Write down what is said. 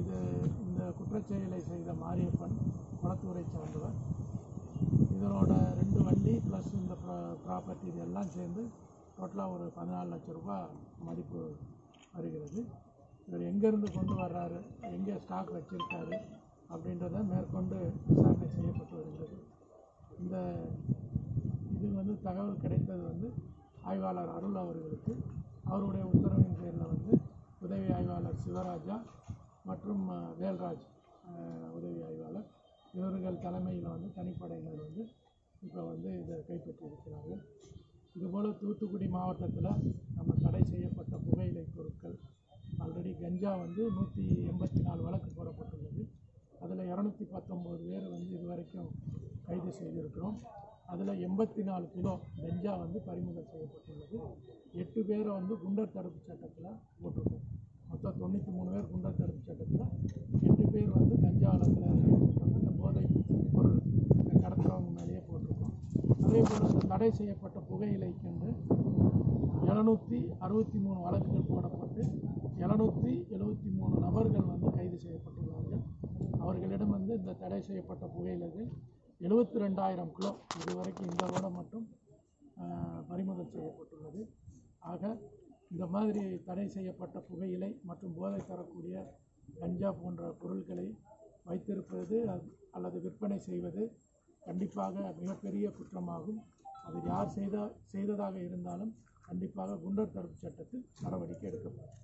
இது இந்த குற்றச்செயலை செய்த மாரியப்பன் குளத்தூரை சார்ந்தவர். இதனோட ரெண்டு வண்டி ப்ளஸ் இந்த ப்ராப்பர்ட்டி இதெல்லாம் சேர்ந்து டோட்டலாக ஒரு பதினாலு லட்ச ரூபா மதிப்பு வருகிறது. இவர் எங்கேருந்து கொண்டு வர்றாரு எங்கே ஸ்டாக் வச்சுருக்காரு அப்படின்றத மேற்கொண்டு விசாரணை செய்யப்பட்டு வருகிறது. இந்த இது வந்து தகவல் கிடைத்தது வந்து ஆய்வாளர் அருள் அவர்களுக்கு. அவருடைய உத்தரவின் பேரில் வந்து உதவி ஆய்வாளர் சிவராஜா மற்றும் வேல்ராஜ் உதவி ஆய்வாளர். இவர்கள் தலைமையில் வந்து தனிப்படையினர் வந்து இப்போ வந்து இதை கைப்பற்றியிருக்கிறார்கள். இதுபோல் தூத்துக்குடி மாவட்டத்தில் நம்ம தடை செய்யப்பட்ட புகையிலை பொருட்கள் ஆல்ரெடி கஞ்சா வந்து நூற்றி எண்பத்தி நாலு வழக்கு போடப்பட்டுள்ளது. அதில் இரநூத்தி பத்தொம்போது பேர் வந்து இதுவரைக்கும் கைது செய்திருக்கிறோம். அதில் எண்பத்தி நாலு கிலோ கஞ்சா வந்து பறிமுதல் செய்யப்பட்டுள்ளது. எட்டு பேரை வந்து குண்டர் தடுப்பு சட்டத்தில் போட்டிருக்கோம் மொத்தம் தொண்ணூற்றி மூணு பேர் குண்டர் தடுப்பு சட்டத்தில் எட்டு பேர் வந்து கஞ்சா வழக்கில் ஈடுபட்டவங்க இந்த போதை பொருள் கடத்துறவங்க மேலேயே போட்டிருக்கோம் அதே தடை செய்யப்பட்ட புகையிலைக்கென்று எழுநூற்றி அறுபத்தி மூணு வழக்குகள் போடப்பட்டு எழுநூற்றி எழுபத்தி மூணு நபர்கள் வந்து கைது செய்யப்பட்டுள்ளார்கள். அவர்களிடம் வந்து இந்த தடை செய்யப்பட்ட புகையிலைகள் எழுபத்தி ரெண்டாயிரம் கிலோ இதுவரைக்கும் இந்த வருடம் மட்டும் பறிமுதல் செய்யப்பட்டுள்ளது. ஆக இந்த மாதிரி தடை செய்யப்பட்ட புகையிலை மற்றும் போதை தரக்கூடிய கஞ்சா போன்ற பொருட்களை வைத்திருப்பது அல்லது விற்பனை செய்வது கண்டிப்பாக மிகப்பெரிய குற்றமாகும். அது யார் செய்த செய்ததாக இருந்தாலும் கண்டிப்பாக குண்டர் தடுப்பு சட்டத்தில் நடவடிக்கை எடுக்கப்படும்.